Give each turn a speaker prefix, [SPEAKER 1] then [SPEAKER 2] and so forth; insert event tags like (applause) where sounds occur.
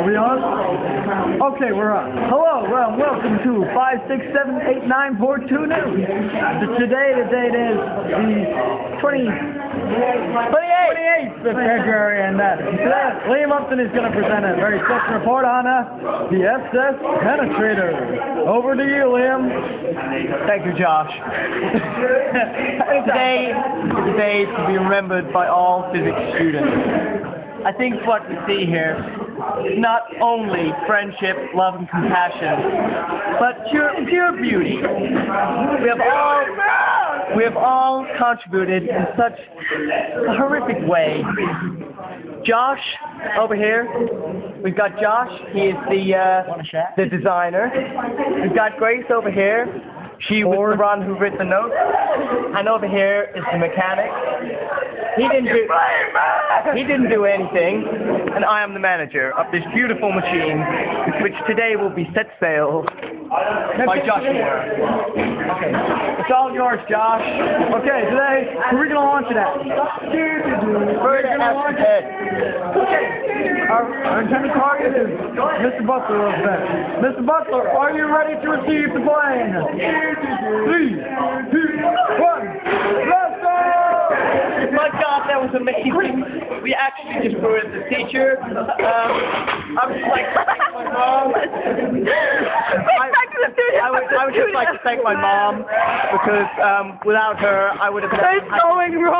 [SPEAKER 1] Are we on? Okay, we're on. Hello, well, welcome to 5678942 News. Today, the date is the 20, 28th of February, and uh, today Liam Upton is going to present a very special report on uh, the SS Penetrator. Over to you, Liam.
[SPEAKER 2] Thank you, Josh. (laughs) Today is a day to be remembered by all physics students. I think what we see here not only friendship, love, and compassion, but pure, pure beauty. We have all we have all contributed in such a horrific way. Josh over here, we've got Josh. He is the uh, the designer. We've got Grace over here. She was the one who wrote the notes. And over here is the mechanic. He didn't do he didn't do anything, and I am the manager of this beautiful machine, which today will be set sail by Josh Moore. Okay, it's all yours, Josh.
[SPEAKER 1] Okay, today, we're going to launch it at?
[SPEAKER 2] Bird after head.
[SPEAKER 1] Okay. Our, our intended target is Mr. Butler of that. Mr. Butler, are you ready to receive the plane? Three, two, one, let's go!
[SPEAKER 2] That was amazing. We actually just brought the teacher. Um, I would just like to thank my mom. I, I would, I would just like to thank my mom because um, without her, I would have.
[SPEAKER 1] It's going wrong.